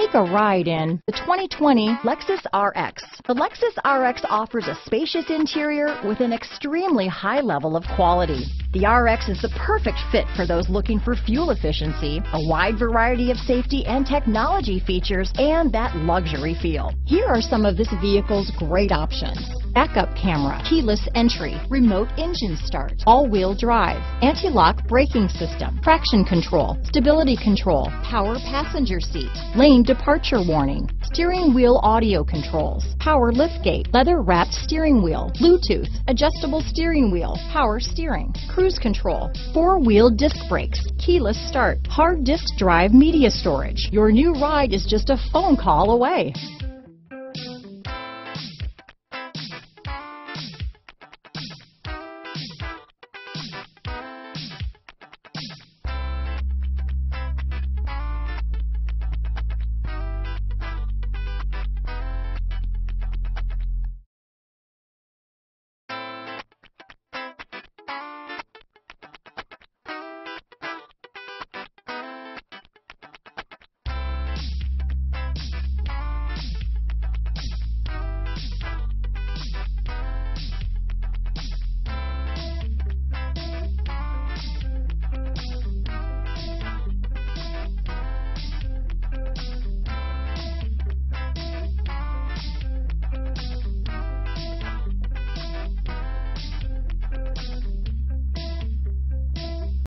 Take a ride in the 2020 Lexus RX. The Lexus RX offers a spacious interior with an extremely high level of quality. The RX is the perfect fit for those looking for fuel efficiency, a wide variety of safety and technology features, and that luxury feel. Here are some of this vehicle's great options backup camera, keyless entry, remote engine start, all-wheel drive, anti-lock braking system, traction control, stability control, power passenger seat, lane departure warning, steering wheel audio controls, power liftgate, leather wrapped steering wheel, Bluetooth, adjustable steering wheel, power steering, cruise control, four-wheel disc brakes, keyless start, hard disk drive media storage. Your new ride is just a phone call away.